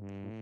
Mm-hmm.